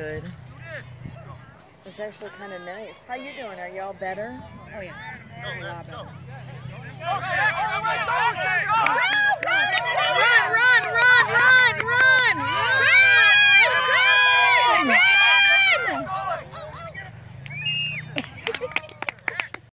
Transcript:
Good. It's actually kind of nice. How you doing? Are y'all better? Oh, yeah. A lot better.